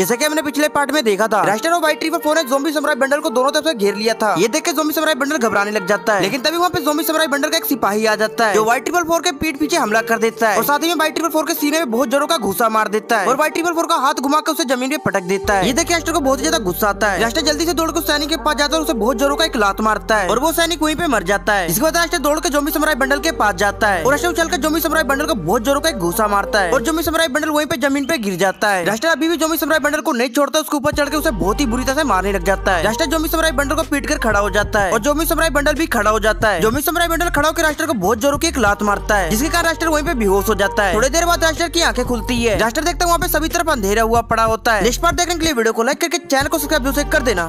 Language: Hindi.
जैसे कि हमने पिछले पार्ट में देखा था रास्टर और व्हाइट ट्री फोर ने जोम्बी समराय बंडल को दोनों तरफ़ से घेर लिया था। ये देख के जोम्बी समराय बंडल घबराने लग जाता है। लेकिन तभी वहाँ पे जोम्बी समराय बंडल का एक सिपाही आ जाता है, जो व्हाइट ट्रिपल फोर के पीठ पीछे हमला कर देता है और साथ ही में व्हाइट ट्रिपल फोर के सीने में बहुत जोरों का घुसा मार देता है और व्हाइट ट्रिपल फोर का हाथ घुमा उसे ज़मीन पे पटक देता है। ये देखिए रास्टर को बहुत ज़्यादा गुस्सा आता है। रास्टर जल्दी से दौड़ कर सैनिक के पास जाता है उसे बहुत जोरों का एक लात मारता है और वो सैनिक वहीं पे मर जाता है। इसके बाद रास्टर दौड़ के जोम्बी समराय बंडल के पास जाता है और रास्टर उछल कर जोम्बी बंडल को बहुत जोरों का एक घुसा मारता है और जोम्बी समराय बंडल वहीं पे ज़मीन पे गिर जाता है। रास्टर अभी भी जोम्बी समराय बंडल को नहीं छोड़ता, उसके ऊपर चढ़ के उसे बहुत ही बुरी तरह से मारने लग जाता है। राष्ट्र जोमी समराई बंडल को पीट कर खड़ा हो जाता है और जोमी सम्राई बंडल भी खड़ा हो जाता है। जोमी समराई बंडल खड़ा होकर राष्ट्र को बहुत जोरों की एक लात मारता है, जिसके कारण राष्ट्र वहीं पे बेहोश हो जाता है। थोड़ी देर बाद राष्ट्र की आँखें खुलती है। राष्ट्र देखता वहाँ पे सभी तरफ़ अंधेरा हुआ पड़ा होता है। इस पर देखने के लिए वीडियो को लाइक करके चैनल को सब्सक्राइब कर देना।